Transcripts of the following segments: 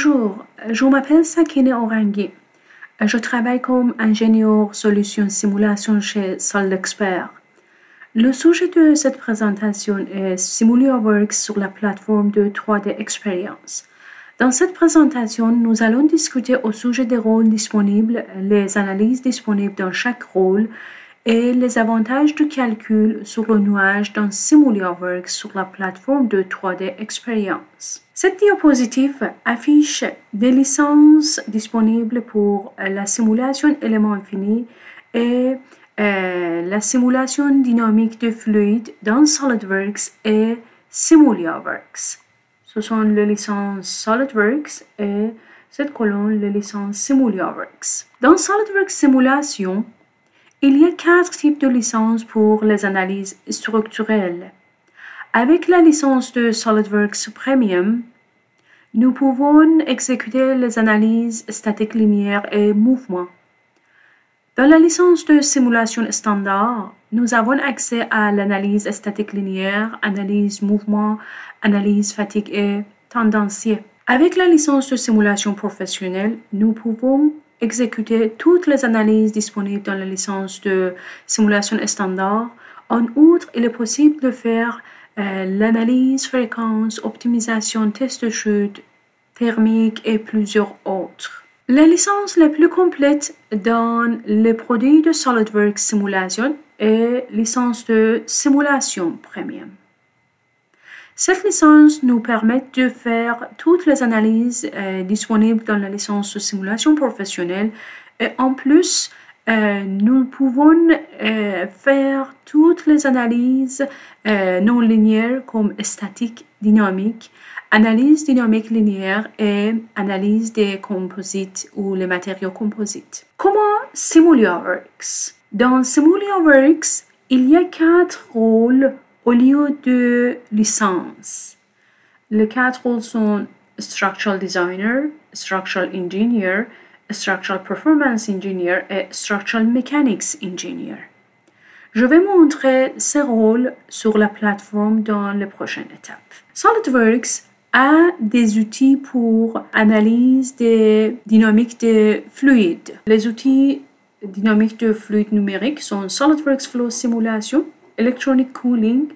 Bonjour, je m'appelle Sakine Orangui. Je travaille comme ingénieur solution simulation chez Solexpert. Le sujet de cette présentation est SimuliaWorks sur la plateforme de 3D Experience. Dans cette présentation, nous allons discuter au sujet des rôles disponibles, les analyses disponibles dans chaque rôle et les avantages du calcul sur le nuage dans SimuliaWorks sur la plateforme de 3D Experience. Cette diapositive affiche des licences disponibles pour la simulation élément fini et euh, la simulation dynamique de fluide dans SolidWorks et SimuliaWorks. Ce sont les licences SolidWorks et cette colonne les licences SimuliaWorks. Dans SolidWorks Simulation, il y a quatre types de licences pour les analyses structurelles. Avec la licence de SolidWorks Premium, nous pouvons exécuter les analyses statiques linéaires et mouvements. Dans la licence de simulation standard, nous avons accès à l'analyse statique linéaire, analyse mouvement, analyse fatigue et tendancier. Avec la licence de simulation professionnelle, nous pouvons exécuter toutes les analyses disponibles dans la licence de simulation standard. En outre, il est possible de faire euh, l'analyse fréquence, optimisation, test de chute, thermique et plusieurs autres. La licence la plus complète dans les produits de SolidWorks Simulation est licence de simulation premium. Cette licence nous permet de faire toutes les analyses euh, disponibles dans la licence de simulation professionnelle et en plus, euh, nous pouvons euh, faire toutes les analyses non linéaires comme statique, dynamique, analyse dynamique linéaire et analyse des composites ou les matériaux composites. Comment Simulia works? Dans Simulia works, il y a quatre rôles au lieu de licence. Les quatre rôles sont Structural Designer, Structural Engineer, Structural Performance Engineer et Structural Mechanics Engineer. Je vais montrer ces rôles sur la plateforme dans les prochaines étapes. SolidWorks a des outils pour analyse des dynamiques de fluides. Les outils dynamiques de fluides numériques sont SolidWorks Flow Simulation, Electronic Cooling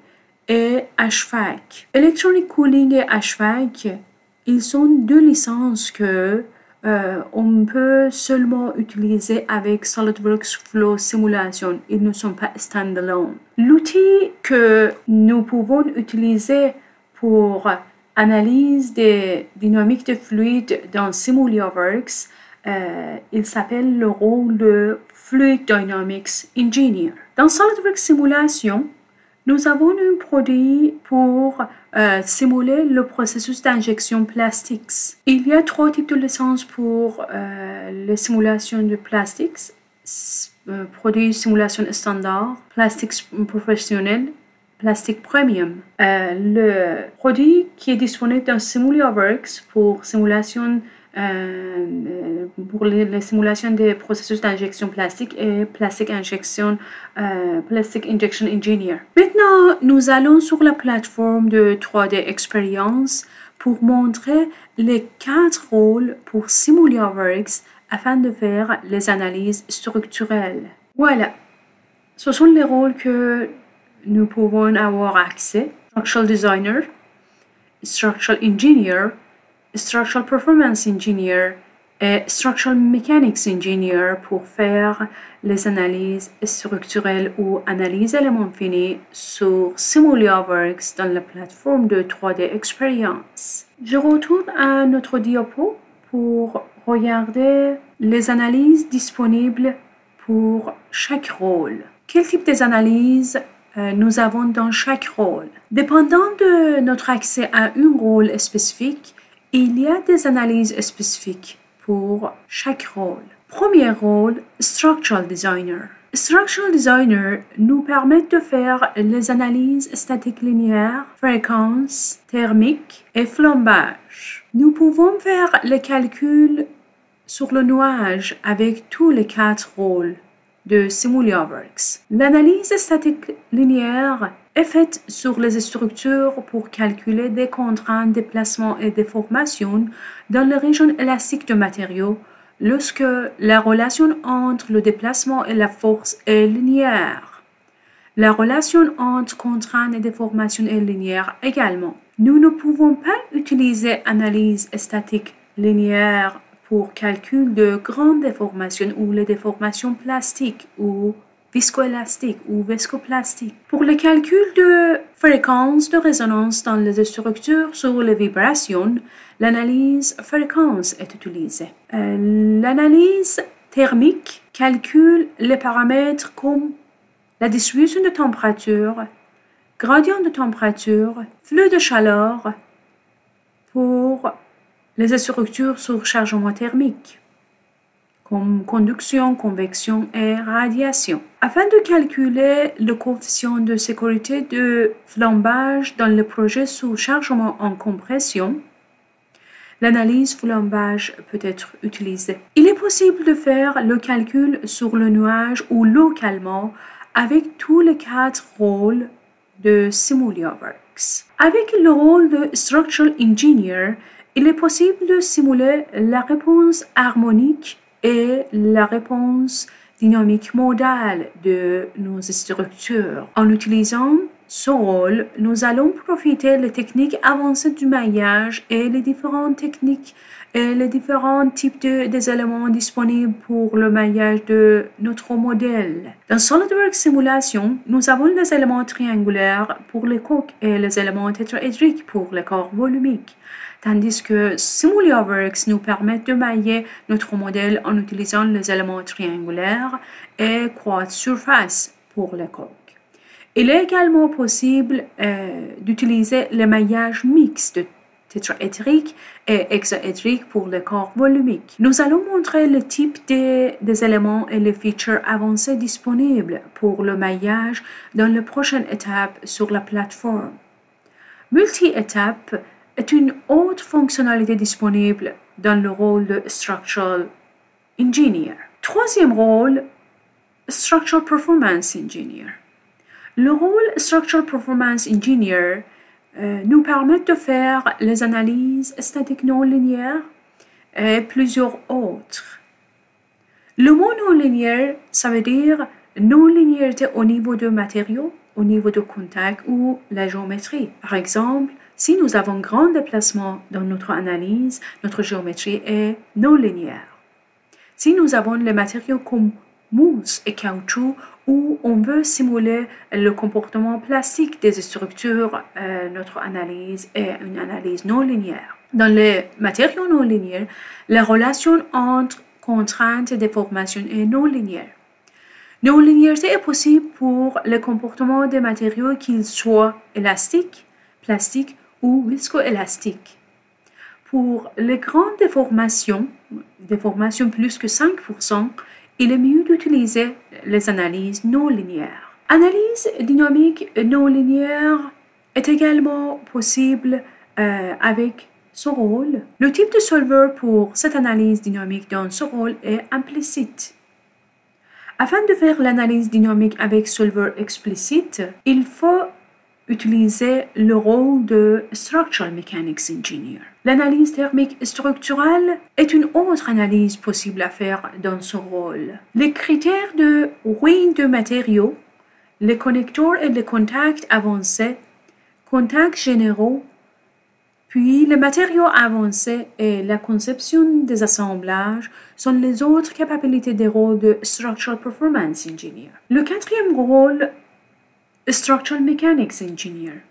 HVAC. Electronic Cooling et HVAC, ils sont deux licences que euh, on peut seulement utiliser avec SolidWorks Flow Simulation. Ils ne sont pas standalone. L'outil que nous pouvons utiliser pour analyse des dynamiques de fluide dans SimuliaWorks, euh, il s'appelle le rôle de Fluid Dynamics Engineer. Dans SolidWorks Simulation, nous avons un produit pour euh, simuler le processus d'injection plastiques. Il y a trois types de licences pour euh, les simulations de plastiques. Euh, produit simulation standard, plastiques professionnel, plastique premium. le produit qui est disponible dans SimuliaWorks pour simulation euh, pour les, simulations des processus d'injection plastique et plastic injection, euh, plastic injection engineer. Maintenant, nous allons sur la plateforme de 3D Experience pour montrer les quatre rôles pour SimuliaWorks afin de faire les analyses structurelles. Voilà, ce sont les rôles que nous pouvons avoir accès. Structural Designer, Structural Engineer, Structural Performance Engineer et Structural Mechanics Engineer pour faire les analyses structurelles ou analyses éléments finis sur SimuliaWorks dans la plateforme de 3D Experience. Je retourne à notre diapo pour regarder les analyses disponibles pour chaque rôle. Quel type d'analyse euh, nous avons dans chaque rôle? Dépendant de notre accès à un rôle spécifique, il y a des analyses spécifiques pour chaque rôle. Premier rôle, Structural Designer. Structural Designer nous permet de faire les analyses statiques linéaires, fréquences, thermiques et flambage. Nous pouvons faire les calculs sur le nuage avec tous les quatre rôles. de SimuliaWorks. L'analyse statique linéaire est faite sur les structures pour calculer des contraintes, déplacement et déformation dans les régions élastiques de matériaux lorsque la relation entre le déplacement et la force est linéaire. La relation entre contraintes et déformation est linéaire également. Nous ne pouvons pas utiliser analyse statique linéaire pour calcul de grandes déformations ou les déformations plastiques ou viscoélastiques ou viscoplastiques. Pour le calcul de fréquence de résonance dans les structures sur les vibrations, l'analyse fréquence est utilisée. Euh, l'analyse thermique calcule les paramètres comme la distribution de température, gradient de température, flux de chaleur pour les structures sur chargement thermique, conduction, convection et radiation. Afin de calculer le coefficient de sécurité de flambage dans le projet sous chargement en compression, l'analyse flambage peut être utilisée. Il est possible de faire le calcul sur le nuage ou localement avec tous les quatre rôles de SimuliaWorks. Avec le rôle de Structural Engineer, il est possible de simuler la réponse harmonique et la réponse dynamique modale de nos structures. En utilisant ce rôle, nous allons profiter des techniques avancées du maillage et les différentes techniques et les différents types de, des éléments disponibles pour le maillage de notre modèle. Dans SolidWorks Simulation, nous avons les éléments triangulaires pour les coques et les éléments tétraédriques pour les corps volumiques tandis que SimuliaWorks nous permet de mailler notre modèle en utilisant les éléments triangulaires et quad surface pour les coques. Il est également possible euh, d'utiliser le maillage mixte tétraédrique et hexaédrique pour les corps volumiques. Nous allons montrer le type des, des éléments et les features avancées disponibles pour le maillage dans la prochaine étape sur la plateforme. Multi-étape est une autre fonctionnalité disponible dans le rôle de Structural Engineer. Troisième rôle, Structural Performance Engineer. Le rôle Structural Performance Engineer euh, nous permet de faire les analyses statiques non linéaires et plusieurs autres. Le mot non linéaire, ça veut dire non-linéarité au niveau de matériaux, au niveau de contact ou la géométrie. Par exemple, si nous avons grand déplacement dans notre analyse, notre géométrie est non linéaire. Si nous avons les matériaux comme mousse et caoutchouc où on veut simuler le comportement plastique des structures, euh, notre analyse est une analyse non linéaire. Dans les matériaux non linéaires, la relation entre contraintes et déformation est non linéaire. Non-linéarité est possible pour le comportement des matériaux qu'ils soient élastiques, plastiques ou viscoélastiques. Pour les grandes déformations, déformations plus que 5%, il est mieux d'utiliser les analyses non linéaires. Analyse dynamique non linéaire est également possible euh, avec ce rôle. Le type de solver pour cette analyse dynamique dans ce rôle est implicite. Afin de faire l'analyse dynamique avec solver explicite, il faut utiliser le rôle de Structural Mechanics Engineer. L'analyse thermique structurelle est une autre analyse possible à faire dans ce rôle. Les critères de ruine de matériaux, les connecteurs et les contacts avancés, contacts généraux, puis les matériaux avancés et la conception des assemblages sont les autres capacités des rôles de Structural Performance Engineer. Le quatrième rôle Structural Mechanics Engineer.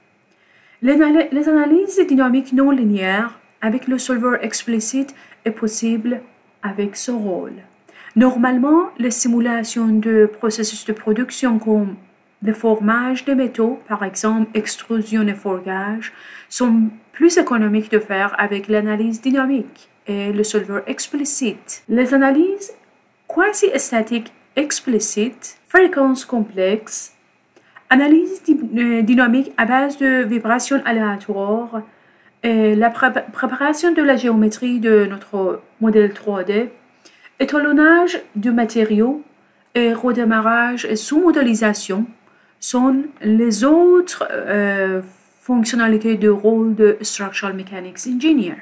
Les, analyses dynamiques non linéaires avec le solver explicite est possible avec ce rôle. Normalement, les simulations de processus de production comme le formage des métaux, par exemple extrusion et forgage, sont plus économiques de faire avec l'analyse dynamique et le solver explicite. Les analyses quasi-statiques explicites, fréquences complexes, Analyse euh, dynamique à base de vibrations aléatoires, et la préparation de la géométrie de notre modèle 3D, étalonnage de matériaux, et redémarrage et sous-modélisation sont les autres euh, fonctionnalités de rôle de Structural Mechanics Engineer.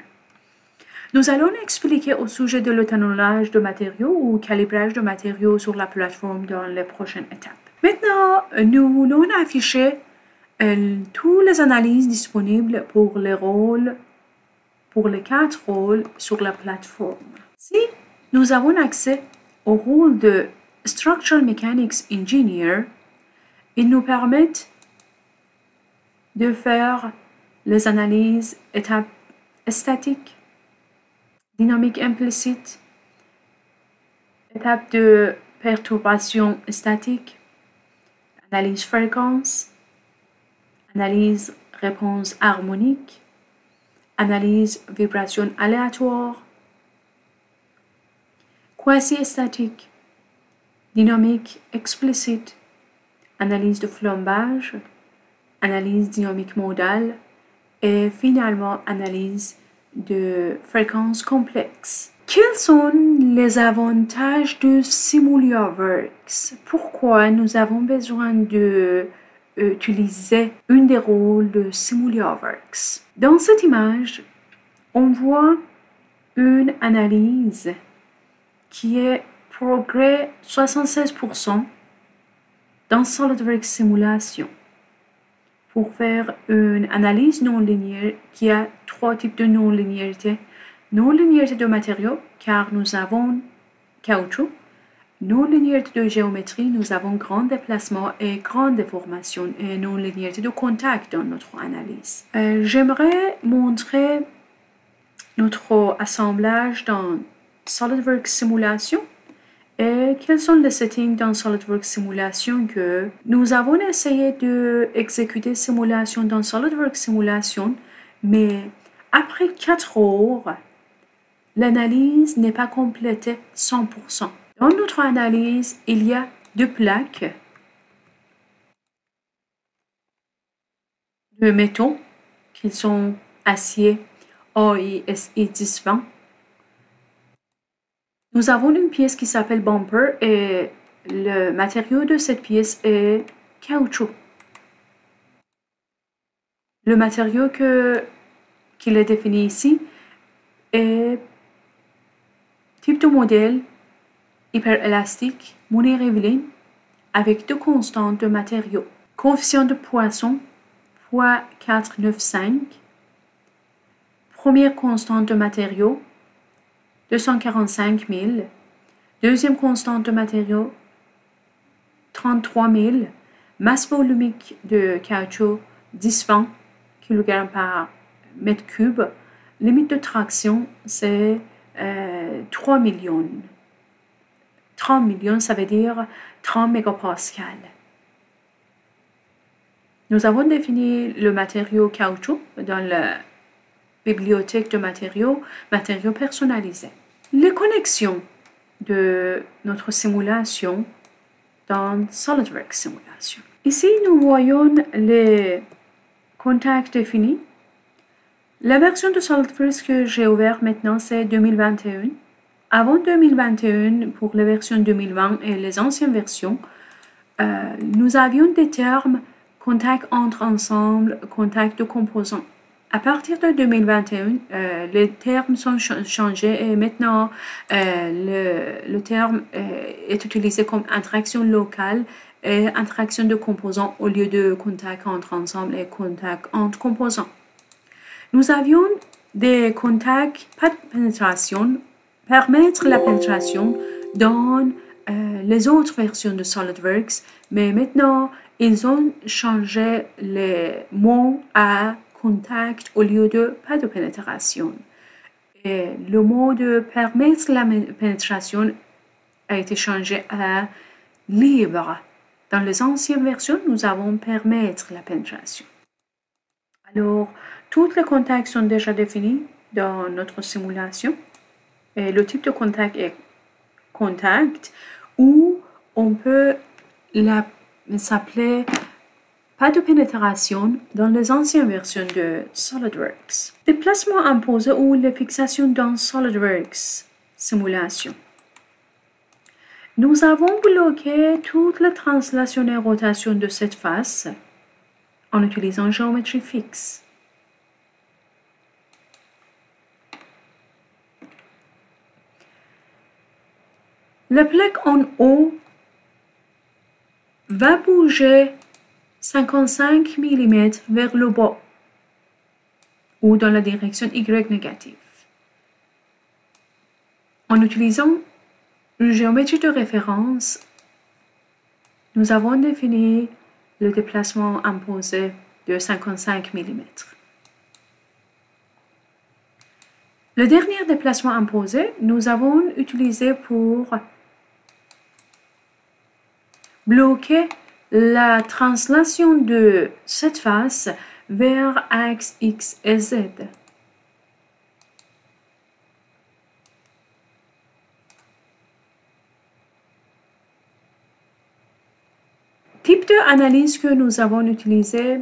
Nous allons expliquer au sujet de l'étalonnage de matériaux ou calibrage de matériaux sur la plateforme dans les prochaines étapes. Maintenant, nous allons afficher euh, toutes les analyses disponibles pour les rôles, pour les quatre rôles sur la plateforme. Si nous avons accès au rôle de Structural Mechanics Engineer, ils nous permettent de faire les analyses étapes statiques, dynamique implicite, étape de perturbation statique, analyse fréquence, analyse réponse harmonique, analyse vibration aléatoire, quasi-statique, dynamique explicite, analyse de flambage, analyse dynamique modale. Et finalement analyse de fréquence complexe. Quels sont les avantages de SimuliaWorks? Pourquoi nous avons besoin de utiliser une des rôles de SimuliaWorks? Dans cette image, on voit une analyse qui est progrès 76% dans SolidWorks Simulation pour faire une analyse non linéaire qui a trois types de non-linéarité. Non-linéarité de matériaux, car nous avons caoutchouc. Non-linéarité de géométrie, nous avons grand déplacement et grande déformation. Et non-linéarité de contact dans notre analyse. Euh, j'aimerais montrer notre assemblage dans SolidWorks Simulation et quels sont les settings dans SolidWorks Simulation que nous avons essayé de exécuter simulation dans SolidWorks Simulation, mais après 4 heures, l'analyse n'est pas complétée 100%. Dans notre analyse, il y a deux plaques de métaux qui sont acier AISI 1020 nous avons une pièce qui s'appelle bumper et le matériau de cette pièce est caoutchouc. Le matériau que, qu'il est défini ici est type de modèle hyperélastique monoréviline avec deux constantes de matériaux. Coefficient de Poisson, 495. Première constante de matériaux, 245 000. Deuxième constante de matériaux, 33 000. Masse volumique de caoutchouc, 10 20 kg par mètre cube. Limite de traction, c'est 3 euh, millions. 30 millions, ça veut dire 30 mégapascal. Nous avons défini le matériau caoutchouc dans la bibliothèque de matériaux, matériaux personnalisés les connexions de notre simulation dans SolidWorks Simulation. Ici, nous voyons les contacts définis. La version de SolidWorks que j'ai ouverte maintenant, c'est 2021. Avant 2021, pour les versions 2020 et les anciennes versions, euh, nous avions des termes contact entre ensemble, contact de composants. À partir de 2021, euh, les termes sont changés et maintenant euh, le, terme est utilisé comme interaction locale et interaction de composants au lieu de contact entre ensemble et contact entre composants. Nous avions des contacts, pas de pénétration, permettre la pénétration dans les autres versions de SolidWorks, mais maintenant ils ont changé les mots à contact au lieu de pas de pénétration. Et le mot de permettre la pénétration a été changé à libre. Dans les anciennes versions, nous avons permettre la pénétration. Alors, tous les contacts sont déjà définis dans notre simulation. Le type de contact est contact où on peut s'appeler pas de pénétration dans les anciennes versions de SolidWorks. Déplacement imposé ou les fixations dans SolidWorks simulation. Nous avons bloqué toute la translation et rotation de cette face en utilisant géométrie fixe. La plaque en haut va bouger 55 mm vers le bas ou dans la direction Y négative. En utilisant une géométrie de référence, nous avons défini le déplacement imposé de 55 mm. Le dernier déplacement imposé, nous avons utilisé pour bloquer la translation de cette face vers axe X et Z. Type de analyse que nous avons utilisé,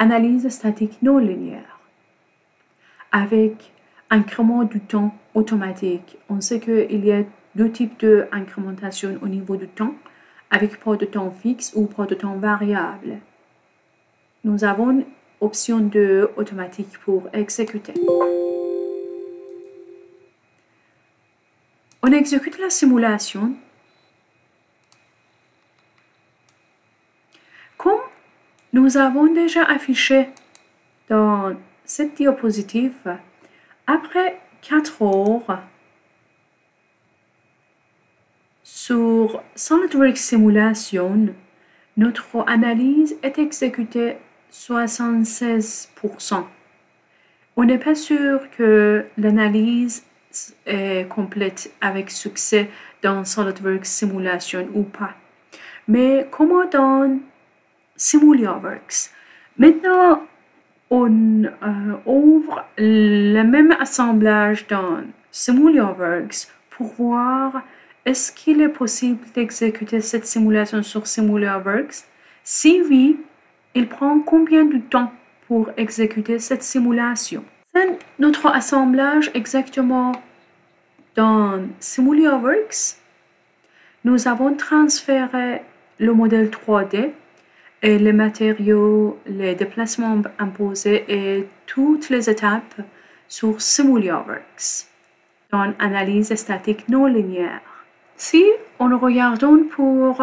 analyse statique non linéaire avec incrément du temps automatique. On sait qu'il y a deux types d'incrémentation au niveau du temps, avec port de temps fixe ou port de temps variable. Nous avons option de automatique pour exécuter. On exécute la simulation. Comme nous avons déjà affiché dans cette diapositive, après 4 heures, sur SolidWorks Simulation, notre analyse est exécutée 76%. On n'est pas sûr que l'analyse est complète avec succès dans SolidWorks Simulation ou pas. Mais comment dans SimuliaWorks Maintenant, on euh, ouvre le même assemblage dans SimuliaWorks pour voir est-ce qu'il est possible d'exécuter cette simulation sur SimuliaWorks Si oui, il prend combien de temps pour exécuter cette simulation? Notre assemblage exactement dans SimuliaWorks. Nous avons transféré le modèle 3D et les matériaux, les déplacements imposés et toutes les étapes sur SimuliaWorks dans analyse statique non linéaire. Si on regarde pour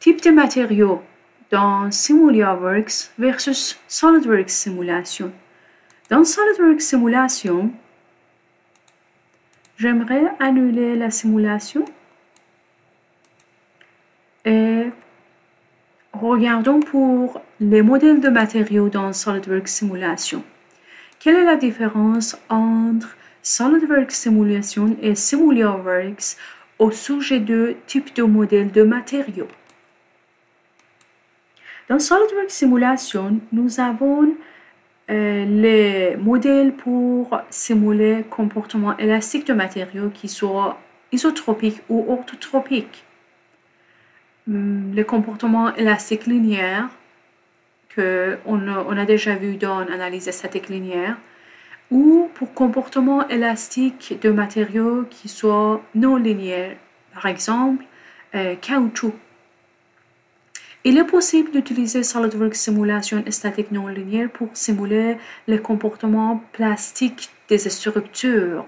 type de matériaux dans SimuliaWorks versus SolidWorks Simulation. Dans SolidWorks Simulation, j'aimerais annuler la simulation et Regardons pour les modèles de matériaux dans SolidWorks Simulation. Quelle est la différence entre SolidWorks Simulation et SimuliaWorks au sujet de type de modèle de matériaux? Dans SolidWorks Simulation, nous avons euh, les modèles pour simuler comportement élastique de matériaux qui soient isotropiques ou orthotropiques. Hmm, les comportements élastiques linéaires que on, a déjà vu dans l'analyse statique linéaire ou pour comportements élastiques de matériaux qui soient non linéaires, par exemple euh, caoutchouc. Il est possible d'utiliser SolidWorks Simulation statique non linéaire pour simuler les comportements plastiques des structures.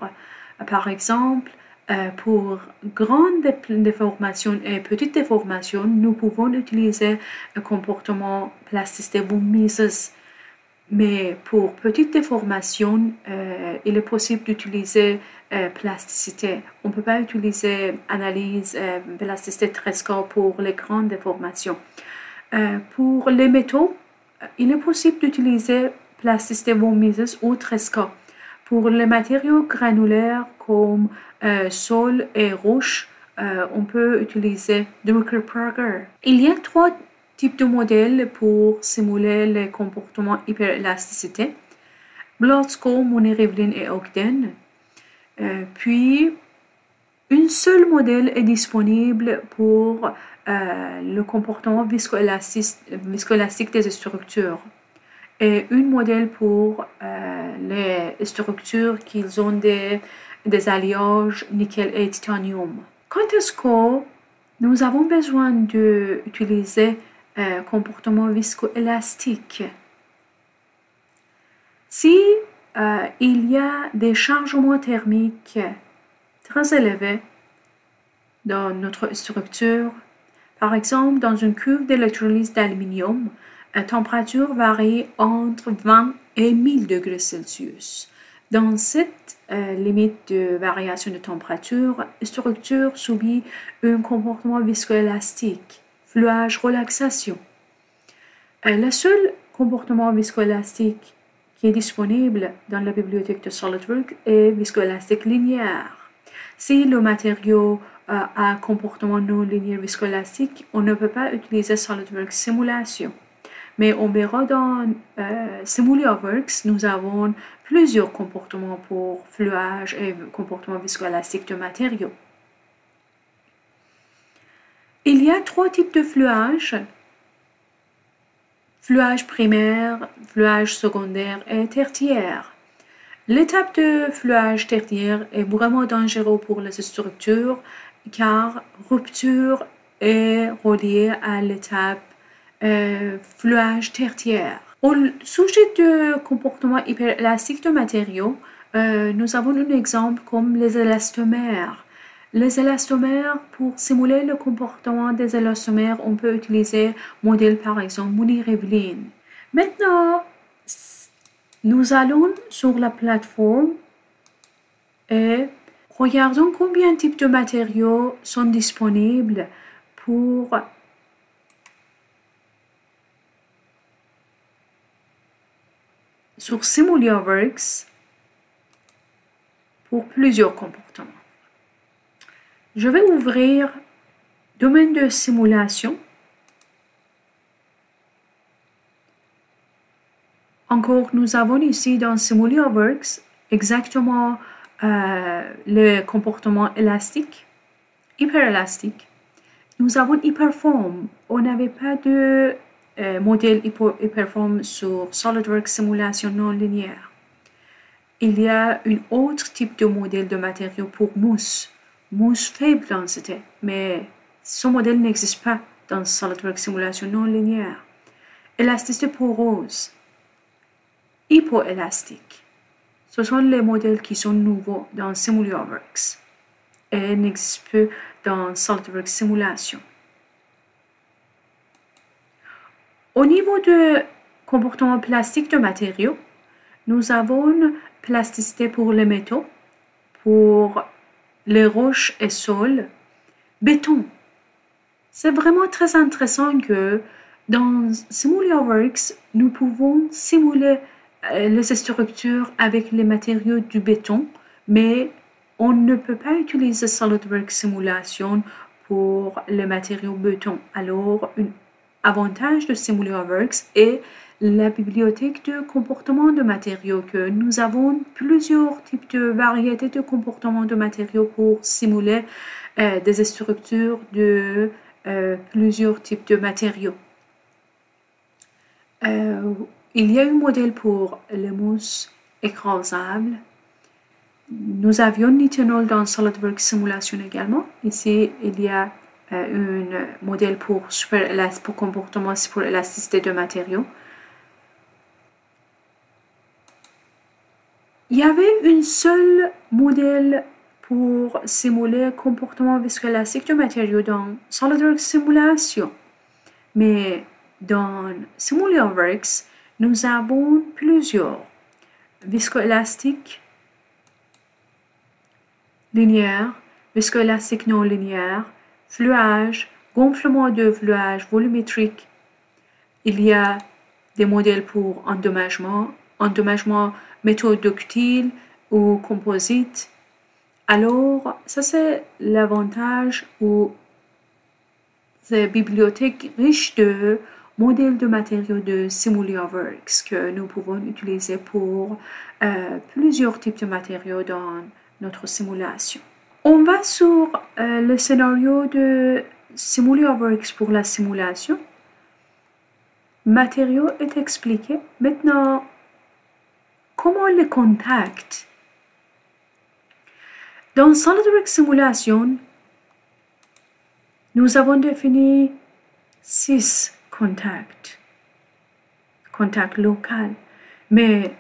Par exemple, euh, pour grandes déformations et petites déformations, nous pouvons utiliser le comportement plasticité von Mises. Mais pour petites déformations, euh, il est possible d'utiliser euh, plasticité. On ne peut pas utiliser analyse plasticité Tresca pour les grandes déformations. pour les métaux, il est possible d'utiliser plasticité von Mises ou Tresca. Pour les matériaux granulaires comme euh, sol et roche, euh, on peut utiliser Drucker-Prager. Il y a trois types de modèles pour simuler les comportements hyperélasticité. Bloodsko, Mooney, Rivlin et Ogden. Euh, puis, un seul modèle est disponible pour le comportement viscoélastique des structures et un modèle pour les structures qui ont des alliages nickel et titanium. Quand est-ce que nous avons besoin d'utiliser euh, comportement viscoélastique Si euh, il y a des changements thermiques très élevés dans notre structure, par exemple dans une cuve d'électrolyse d'aluminium, la température varie entre 20 et 1000 degrés Celsius. Dans cette euh, limite de variation de température, la structure subit un comportement viscoélastique, fluage, relaxation. Euh, le seul comportement viscoélastique qui est disponible dans la bibliothèque de SolidWorks est viscoélastique linéaire. Si le matériau euh, a un comportement non linéaire viscoélastique, on ne peut pas utiliser SolidWorks simulation. Mais on verra dans euh, nous avons plusieurs comportements pour fluage et comportement viscoélastique de matériaux. Il y a trois types de fluage. Fluage primaire, fluage secondaire et tertiaire. L'étape de fluage tertiaire est vraiment dangereux pour les structures car rupture est reliée à l'étape euh, fluage tertiaire. Au sujet de comportement hyperélastique de matériaux, euh, nous avons un exemple comme les élastomères. Les élastomères, pour simuler le comportement des élastomères, on peut utiliser modèle par exemple Mooney-Rivlin. Maintenant, nous allons sur la plateforme et regardons combien de types de matériaux sont disponibles pour sur SimuliaWorks pour plusieurs comportements. Je vais ouvrir domaine de simulation. Encore, nous avons ici dans SimuliaWorks exactement euh, le comportement élastique, hyperélastique. Nous avons Hyperform. On n'avait pas de euh, modèle Hyperform sur SolidWorks simulation non linéaire. Il y a un autre type de modèle de matériau pour mousse, mousse faible densité, mais ce modèle n'existe pas dans SolidWorks simulation non linéaire. Élasticité porose, hypoélastique. Ce sont les modèles qui sont nouveaux dans SimuliaWorks et n'existent plus dans SolidWorks simulation. Au niveau de comportement plastique de matériaux, nous avons plasticité pour les métaux, pour les roches et sols, béton. C'est vraiment très intéressant que dans SimuliaWorks, nous pouvons simuler euh, les structures avec les matériaux du béton, mais on ne peut pas utiliser SolidWorks Simulation pour les matériaux béton. Alors, une avantage de SimuliaWorks est la bibliothèque de comportement de matériaux que nous avons plusieurs types de variétés de comportements de matériaux pour simuler euh, des structures de euh, plusieurs types de matériaux. Euh, il y a un modèle pour les mousses écrasables. Nous avions Nitinol dans SolidWorks Simulation également. Ici, il y a un modèle pour, super, pour comportement pour élasticité de matériaux. Il y avait un seul modèle pour simuler comportement viscoélastique de matériaux dans SolidWorks Simulation. Mais dans SimuliaWorks, nous avons plusieurs viscoélastiques linéaires, viscoélastiques non linéaires, fluage, gonflement de fluage volumétrique. Il y a des modèles pour endommagement, endommagement méthoductile ou composite. Alors, ça c'est l'avantage ou ces bibliothèques riches de modèles de matériaux de SimuliaWorks que nous pouvons utiliser pour euh, plusieurs types de matériaux dans notre simulation. On va sur euh, le scénario de SimuliaWorks pour la simulation. Matériaux est expliqué. Maintenant, comment les contacts Dans SolidWorks Simulation, nous avons défini six contacts, contacts locaux. Mais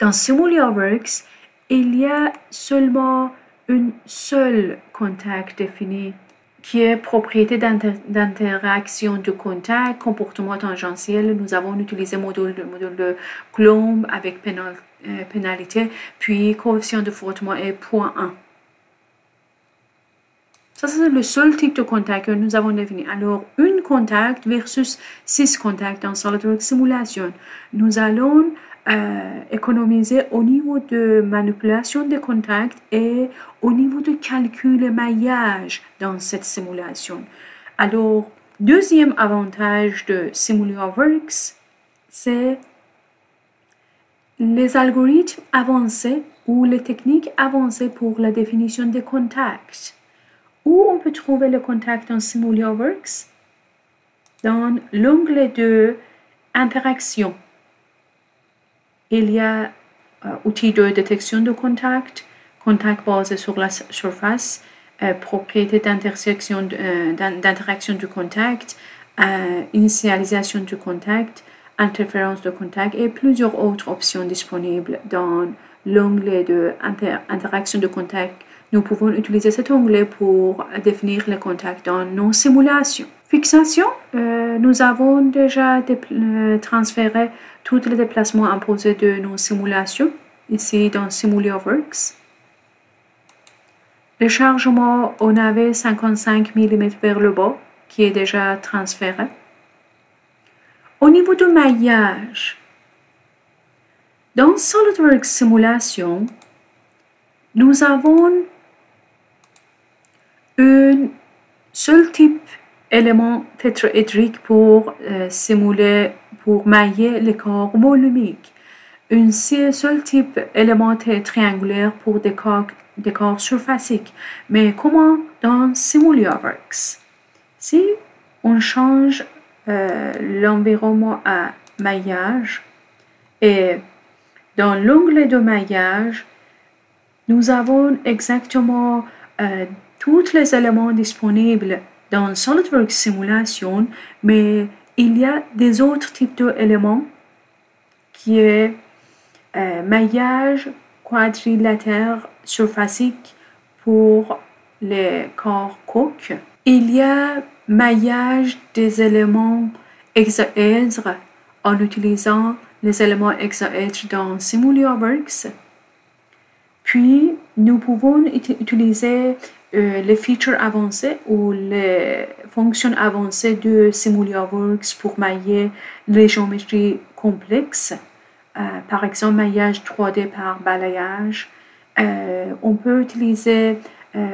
dans SimuliaWorks, il y a seulement un seul contact défini qui est propriété d'interaction de contact, comportement tangentiel. Nous avons utilisé module de, module de Coulomb avec euh, pénalité, puis coefficient de frottement est 0.1. Ça, c'est le seul type de contact que nous avons défini. Alors, une contact versus six contacts dans SolidWorks Simulation. Nous allons économiser au niveau de manipulation des contacts et au niveau de calcul et maillage dans cette simulation. Alors, deuxième avantage de SimuliaWorks, c'est les algorithmes avancés ou les techniques avancées pour la définition des contacts. Où on peut trouver le contact dans SimuliaWorks? Dans l'onglet de interaction il y a euh, outils de détection de contact, contact basé sur la surface, euh, propriété euh, d'interaction du contact, initialisation du contact, interférence de contact et plusieurs autres options disponibles dans l'onglet de interaction de contact. Nous pouvons utiliser cet onglet pour définir les contacts dans nos simulations. Fixation, nous avons déjà transféré tous les déplacements imposés de nos simulations, ici dans SimuliaWorks. Le chargement, on avait 55 mm vers le bas, qui est déjà transféré. Au niveau du maillage, dans SolidWorks Simulation, nous avons un seul type élément tétraédrique pour euh, simuler pour mailler les corps volumiques. Un seul type élément triangulaire pour des corps, des corps surfaciques. Mais comment dans SimuliaWorks? Si on change euh, l'environnement à maillage et dans l'onglet de maillage, nous avons exactement euh, tous les éléments disponibles dans SolidWorks Simulation, mais il y a des autres types d'éléments qui est euh, maillage quadrilatère surfacique pour les corps coques. Il y a maillage des éléments hexaèdres en utilisant les éléments hexaèdres dans SimuliaWorks. Puis, nous pouvons utiliser euh, les features avancées ou les fonctions avancées de SimuliaWorks pour mailler les géométries complexes. Euh, par exemple, maillage 3D par balayage. Euh, on peut utiliser,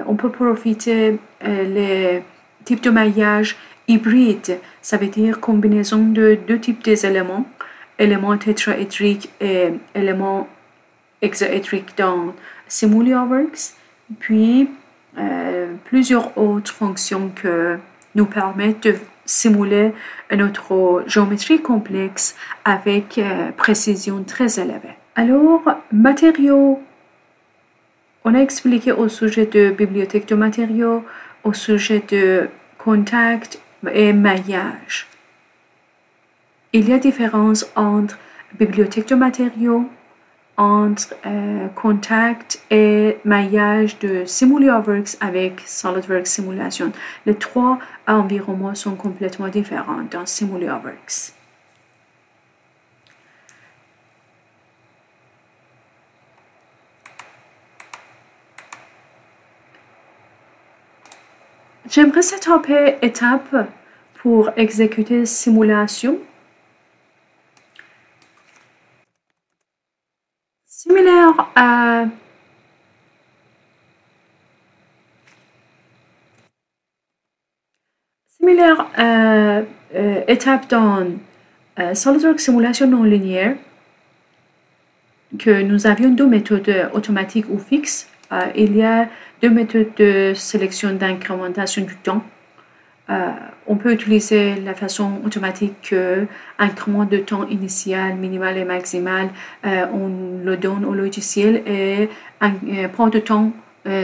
on peut profiter les types de maillage hybride. Ça veut dire combinaison de deux types d'éléments, éléments tétraédriques et éléments hexaédriques dans SimuliaWorks. Puis, euh, plusieurs autres fonctions que nous permettent de simuler notre géométrie complexe avec euh, précision très élevée. Alors, matériaux, on a expliqué au sujet de bibliothèque de matériaux, au sujet de contact et maillage. Il y a différence entre bibliothèque de matériaux, entre euh, contact et maillage de SimuliaWorks avec SolidWorks Simulation. Les trois environnements sont complètement différents dans SimuliaWorks. J'aimerais setuper étape pour exécuter simulation à similaire à euh, étape dans euh, SolidWorks simulation non linéaire que nous avions deux méthodes automatiques ou fixes. Euh, il y a deux méthodes de sélection d'incrémentation du temps. Euh, on peut utiliser la façon automatique que incrément de temps initial, minimal et maximal, euh, on le donne au logiciel et point de temps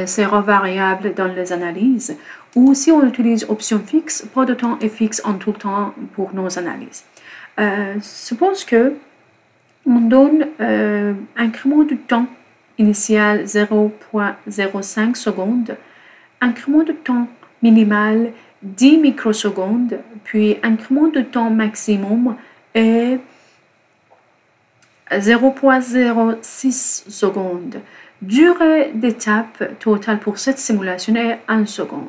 sera variable dans les analyses. Ou si on utilise option fixe, point de temps est fixe en tout temps pour nos analyses. suppose que on donne incrément de temps initial 0.05 secondes, incrément de temps minimal 10 microsecondes, puis incrément de temps maximum est 0.06 secondes. Durée d'étape totale pour cette simulation est 1 seconde.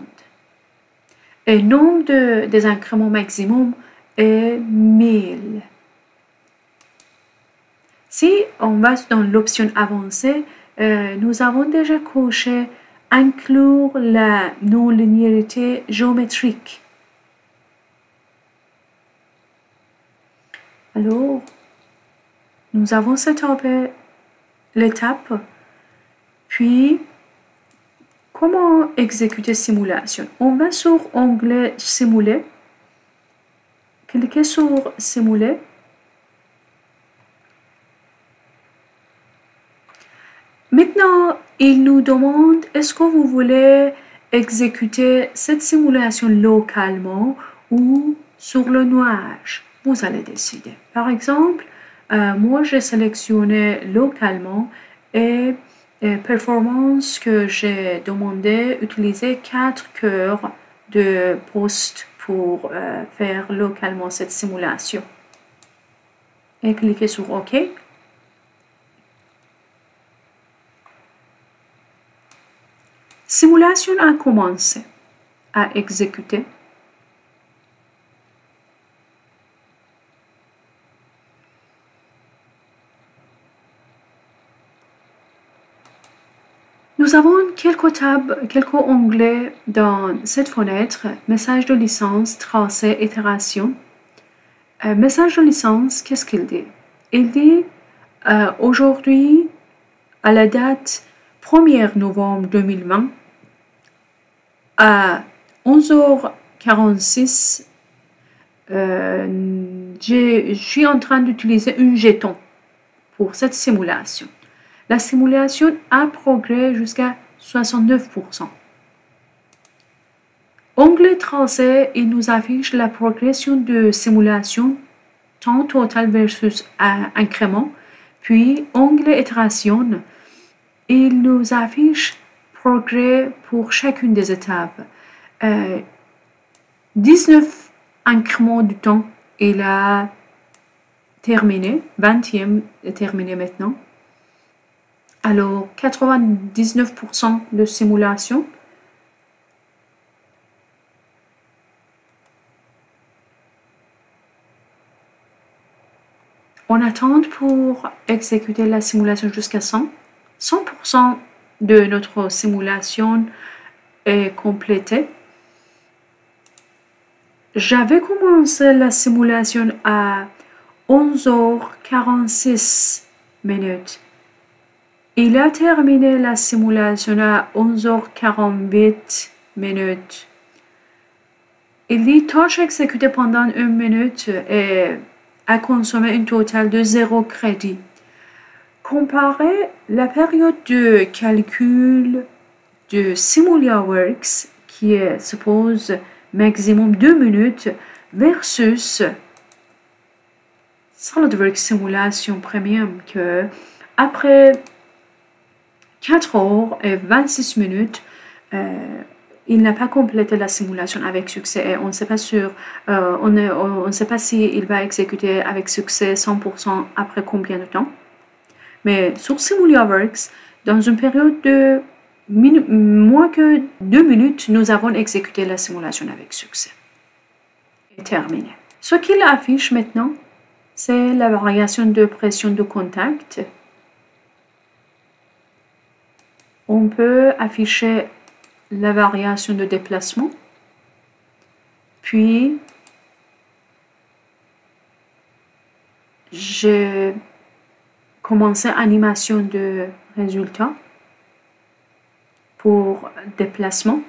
Et nombre de, des incréments maximum est 1000. Si on va dans l'option avancée, euh, nous avons déjà coché inclure la non-linéarité géométrique. Alors, nous avons setupé l'étape, puis comment exécuter simulation? On va sur onglet simuler, cliquez sur simuler, Maintenant, il nous demande est-ce que vous voulez exécuter cette simulation localement ou sur le nuage? Vous allez décider. Par exemple, euh, moi j'ai sélectionné localement et, performance que j'ai demandé utiliser 4 cœurs de poste pour euh, faire localement cette simulation. Et cliquez sur OK. Simulation a commencé à exécuter. Nous avons quelques tables, quelques onglets dans cette fenêtre. Message de licence, tracé, itération. Euh, message de licence, qu'est-ce qu'il dit? Il dit euh, aujourd'hui, à la date 1er novembre 2020, à 11h46, euh, je suis en train d'utiliser un jeton pour cette simulation. La simulation a progrès jusqu'à 69%. Onglet tracé, il nous affiche la progression de simulation, temps total versus incrément. Puis, onglet itération, il nous affiche progrès pour chacune des étapes. 19 euh, incréments du temps, il a terminé, 20e est terminé maintenant. Alors, 99% de simulation. On attend pour exécuter la simulation jusqu'à 100. 100% de notre simulation est complétée. J'avais commencé la simulation à 11h46 minutes. Il a terminé la simulation à 11h48 minutes. Il dit tâche exécutée pendant une minute et a consommé un total de 0 crédit. Comparer la période de calcul de SimuliaWorks, qui est, suppose, maximum 2 minutes, versus SolidWorks Simulation Premium, que après 4 heures et 26 minutes, euh, il n'a pas complété la simulation avec succès et on ne sait pas sûr, euh, on ne sait pas s'il va exécuter avec succès 100% après combien de temps. Mais sur SimuliaWorks, dans une période de moins que deux minutes, nous avons exécuté la simulation avec succès. Et terminé. Ce qu'il affiche maintenant, c'est la variation de pression de contact. On peut afficher la variation de déplacement. Puis, je commencer animation de résultats pour déplacement.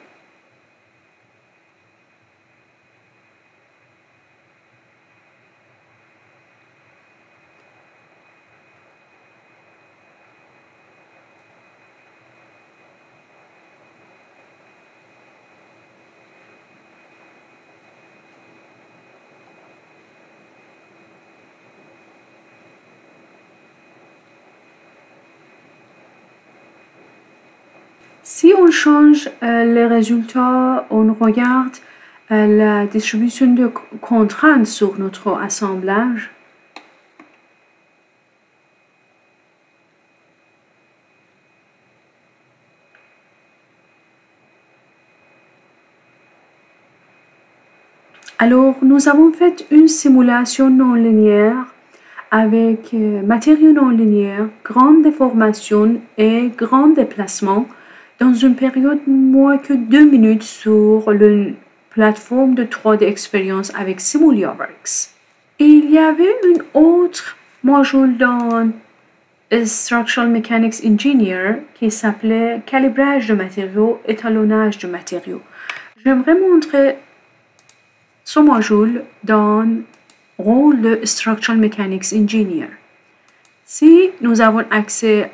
Si on change euh, les résultats, on regarde euh, la distribution de contraintes sur notre assemblage. Alors, nous avons fait une simulation non linéaire avec euh, matériaux non linéaires, grande déformation et grand déplacement dans une période moins que deux minutes sur la plateforme de 3D expérience avec SimuliaWorks. Il y avait une autre module dans Structural Mechanics Engineer qui s'appelait calibrage de matériaux, étalonnage de matériaux. J'aimerais montrer ce module dans rôle de Structural Mechanics Engineer. Si nous avons accès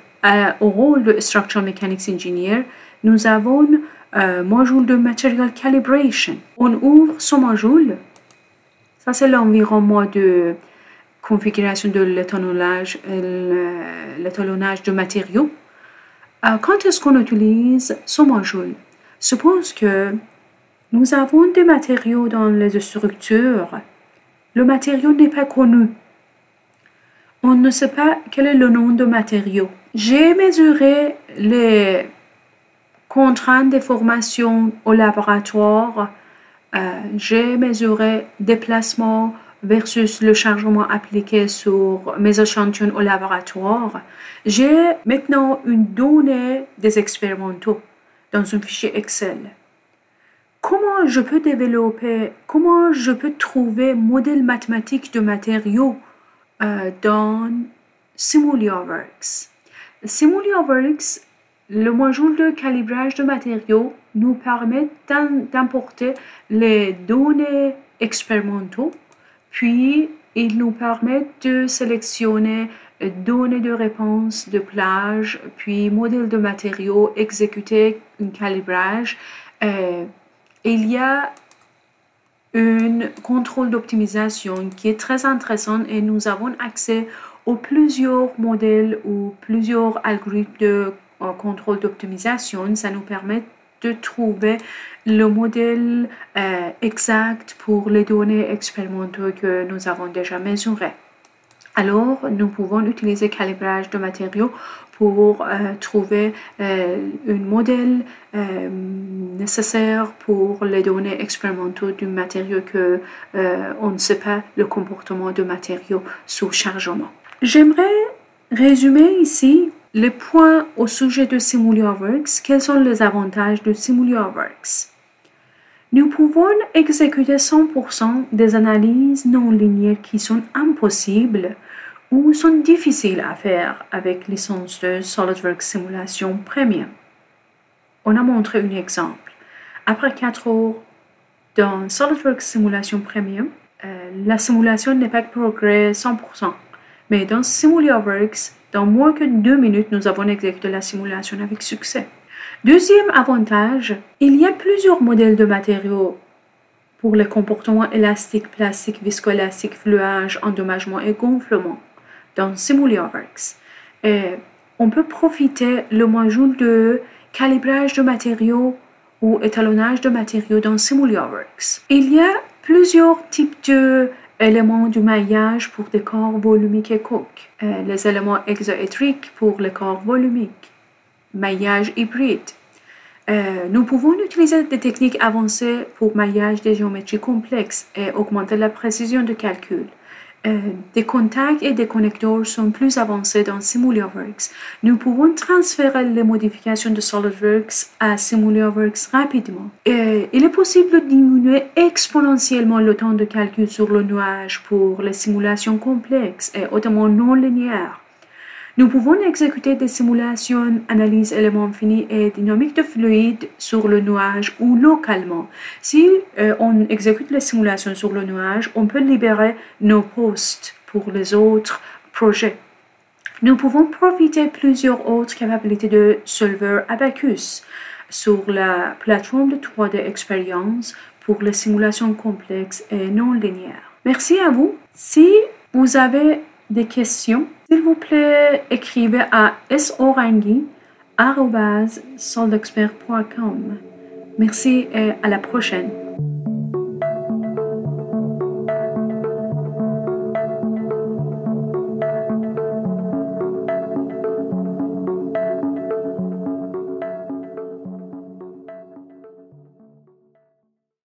au rôle de Structural Mechanics Engineer, nous avons un module de Material Calibration. On ouvre ce module. Ça, c'est l'environnement de configuration de l'étalonnage, l'étalonnage de matériaux. Euh, quand est-ce qu'on utilise ce module? Suppose que nous avons des matériaux dans les structures. Le matériau n'est pas connu. On ne sait pas quel est le nom de matériau. J'ai mesuré les contraintes de formation au laboratoire. Euh, J'ai mesuré déplacement versus le chargement appliqué sur mes échantillons au laboratoire. J'ai maintenant une donnée des expérimentaux dans un fichier Excel comment je peux développer, comment je peux trouver modèle mathématique de matériaux euh, dans SimuliaWorks. SimuliaWorks, le module de calibrage de matériaux nous permet d'importer les données expérimentaux, puis il nous permet de sélectionner données de réponse de plage, puis modèle de matériaux, exécuter un calibrage. Euh, il y a un contrôle d'optimisation qui est très intéressant et nous avons accès aux plusieurs modèles ou plusieurs algorithmes de euh, contrôle d'optimisation. Ça nous permet de trouver le modèle euh, exact pour les données expérimentales que nous avons déjà mesurées. Alors, nous pouvons utiliser calibrage de matériaux pour euh, trouver euh, un modèle nécessaire pour les données expérimentales du matériau que on ne sait pas le comportement du matériau sous chargement. J'aimerais résumer ici les points au sujet de SimuliaWorks. Quels sont les avantages de SimuliaWorks? Nous pouvons exécuter 100% des analyses non linéaires qui sont impossibles ou sont difficiles à faire avec licence de SolidWorks Simulation Premium. On a montré un exemple. Après 4 heures dans SolidWorks Simulation Premium, euh, la simulation n'est pas progrès 100%. Mais dans SimuliaWorks, dans moins que 2 minutes, nous avons exécuté la simulation avec succès. Deuxième avantage, il y a plusieurs modèles de matériaux pour les comportements élastiques, plastiques, viscoélastiques, fluage, endommagement et gonflement dans SimuliaWorks. Et on peut profiter le module de calibrage de matériaux ou étalonnage de matériaux dans SimuliaWorks. Il y a plusieurs types d'éléments du maillage pour des corps volumiques et coques. Euh, les éléments exoétriques pour les corps volumiques maillage hybride. Euh, nous pouvons utiliser des techniques avancées pour maillage des géométries complexes et augmenter la précision de calcul. Euh, des contacts et des connecteurs sont plus avancés dans SimuliaWorks. Nous pouvons transférer les modifications de SolidWorks à SimuliaWorks rapidement. Et il est possible de diminuer exponentiellement le temps de calcul sur le nuage pour les simulations complexes et hautement non linéaires. Nous pouvons exécuter des simulations, analyse éléments finis et dynamique de fluide sur le nuage ou localement. Si euh, on exécute les simulations sur le nuage, on peut libérer nos postes pour les autres projets. Nous pouvons profiter plusieurs autres capacités de Solver Abacus sur la plateforme de 3D Experience pour les simulations complexes et non linéaires. Merci à vous. Si vous avez des questions, s'il vous plaît, écrivez à sorangui soldexpert.com. Merci et à la prochaine.